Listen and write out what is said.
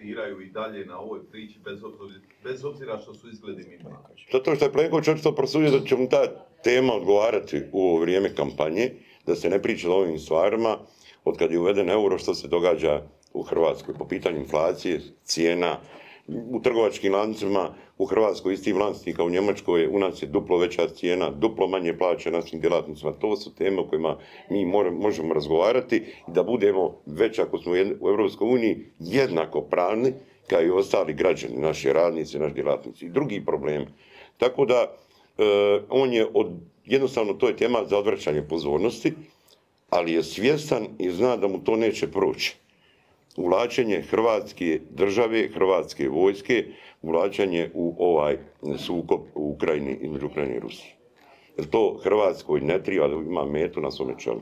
inzistiraju i dalje na ovoj priči bez obzira, bez obzira što su izgledi minimalni. Zato što je Plenković očito prosudio da će mu ta tema odgovarati u ovo vrijeme kampanje, da se ne priča o ovim stvarima, od kad je uveden euro, što se događa u Hrvatskoj po pitanju inflacije, cijena, u trgovačkim lancima, u Hrvatskoj isti kao u Njemačkoj, u nas je duplo veća cijena, duplo manje plaće našim djelatnicima. To su teme o kojima mi možemo razgovarati i da budemo već ako smo u uniji jednako pravni kao i ostali građani, naši radnici, naši djelatnici. I drugi problem. Tako da e, on je od, jednostavno to je tema za odvraćanje pozornosti, ali je svjestan i zna da mu to neće proći uvlačenje Hrvatske države, Hrvatske vojske, uvlačenje u ovaj sukob u Ukrajini između Ukrajine i Rusije. Jer to Hrvatskoj ne treba da ima metu na svome čelu.